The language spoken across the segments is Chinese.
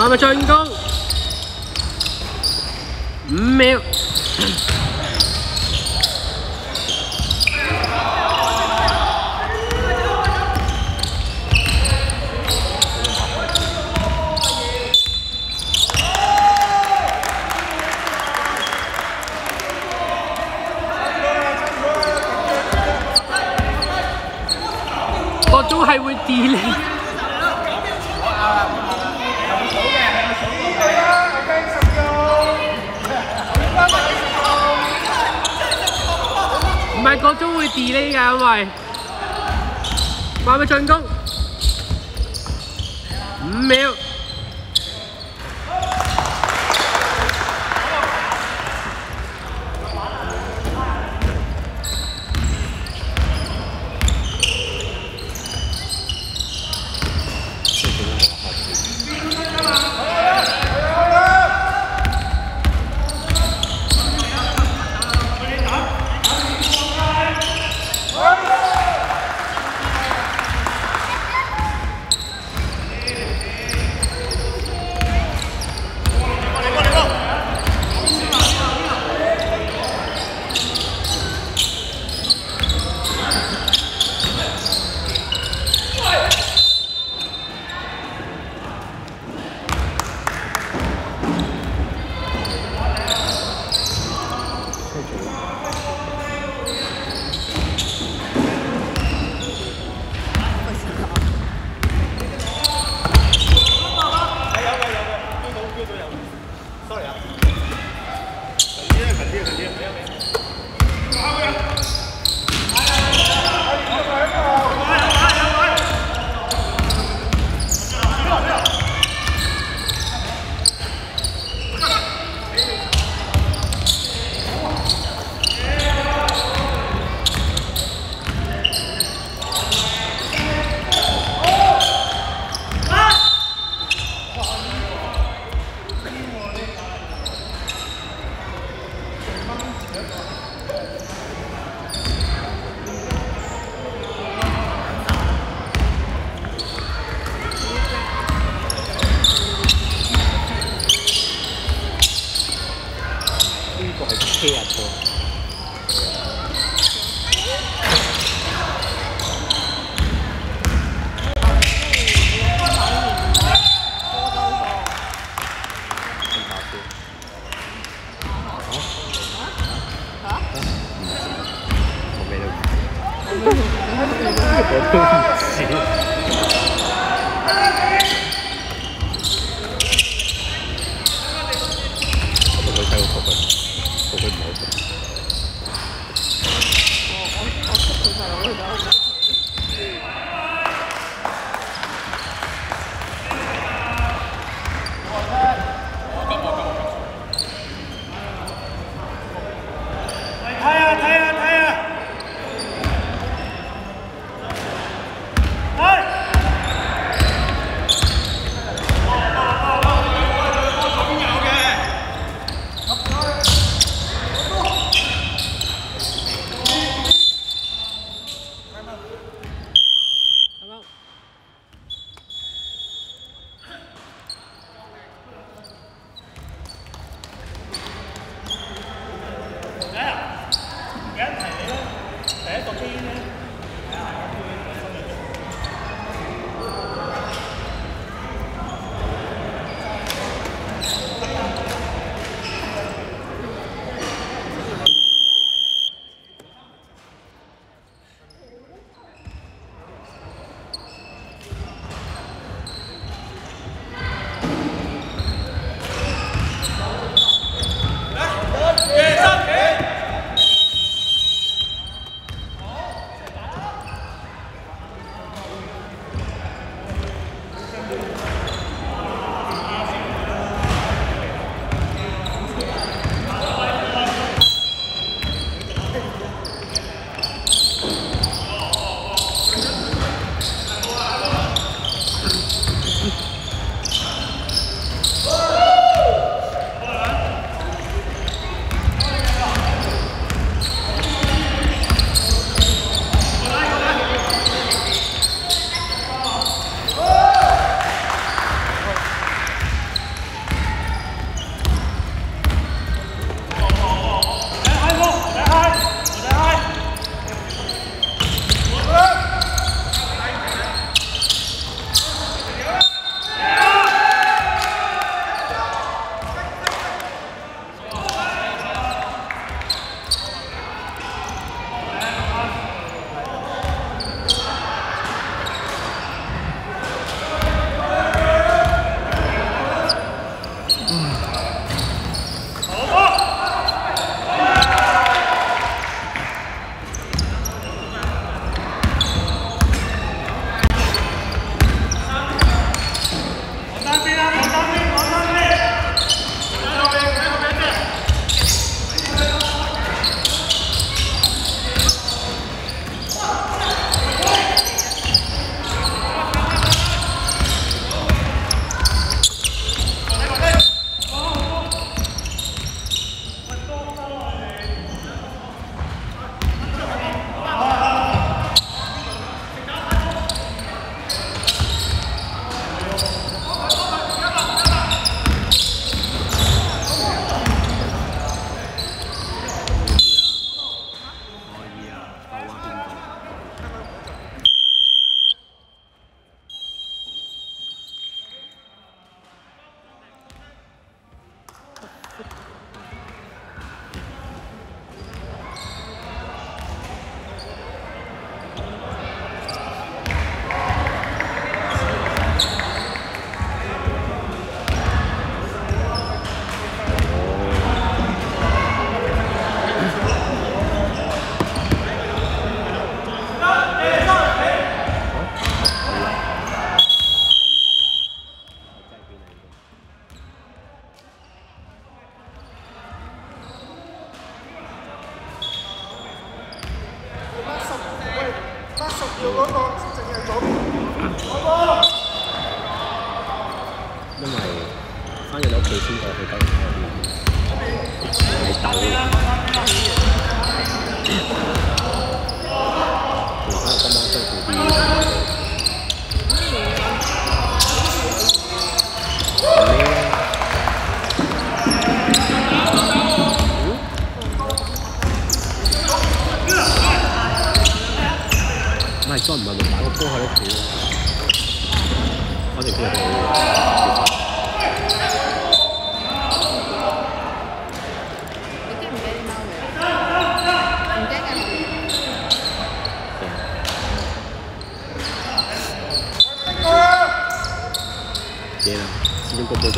我咪進攻，五秒。我都係會 delay。系个钟会 delay 㗎，因为话咪进攻五秒。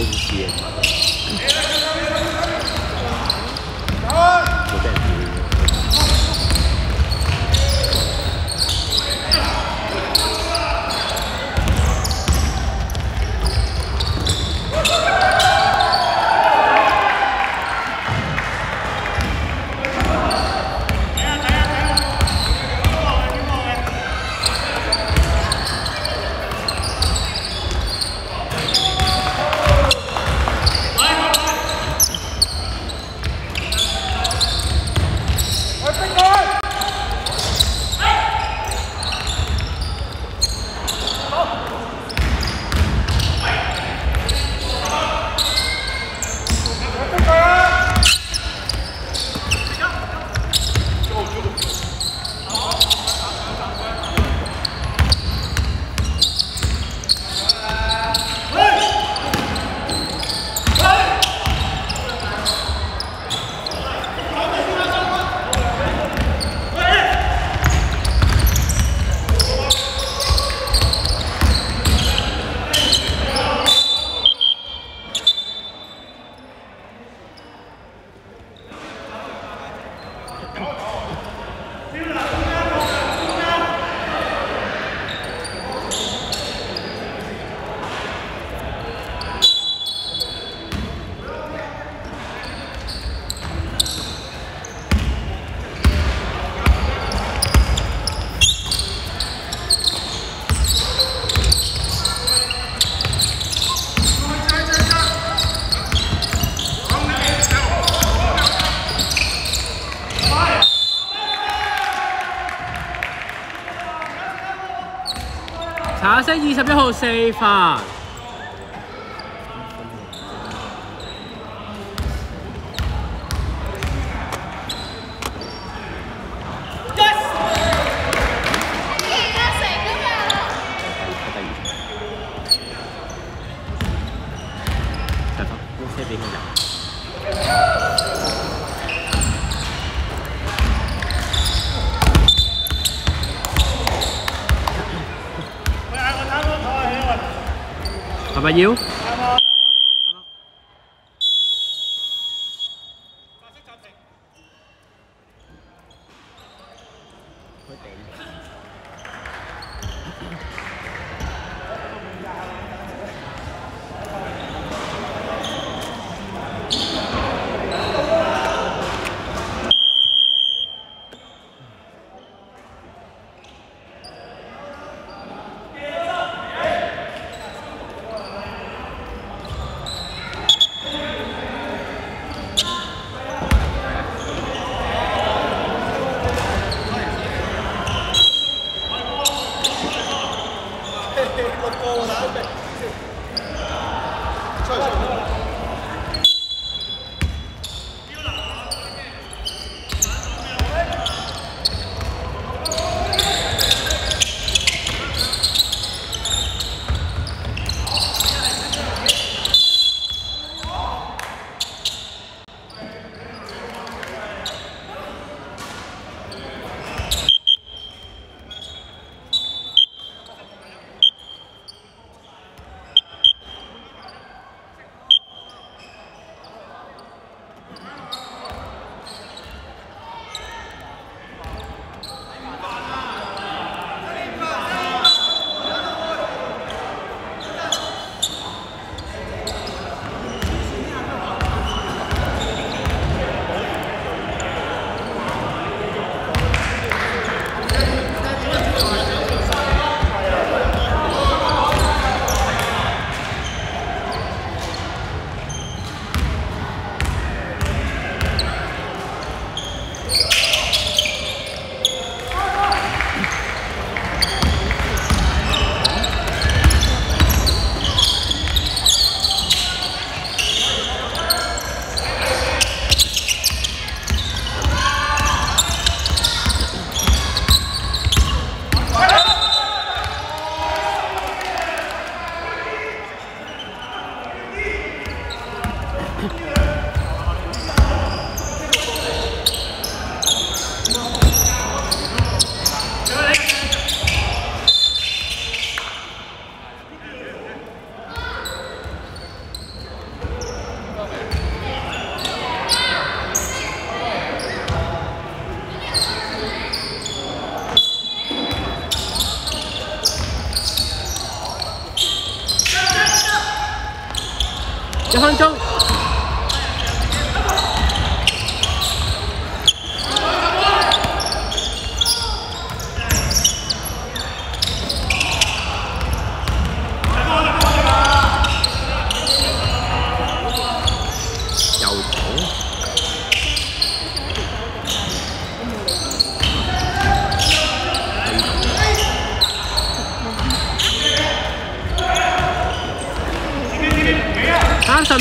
동 시. 一二十一號四番。要。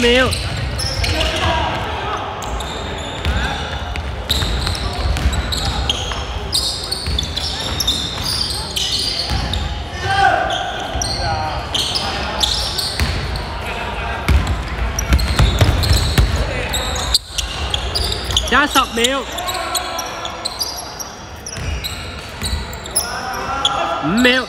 siêu Đá sọc đều. Mèo.